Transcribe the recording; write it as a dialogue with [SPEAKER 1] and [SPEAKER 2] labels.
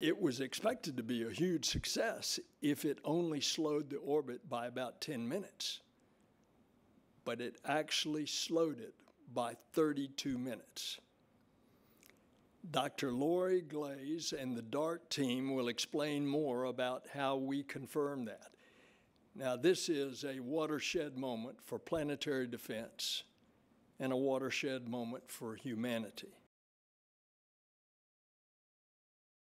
[SPEAKER 1] It was expected to be a huge success if it only slowed the orbit by about 10 minutes. But it actually slowed it by 32 minutes. Dr. Lori Glaze and the DART team will explain more about how we confirm that. Now, this is a watershed moment for planetary defense and a watershed moment for humanity.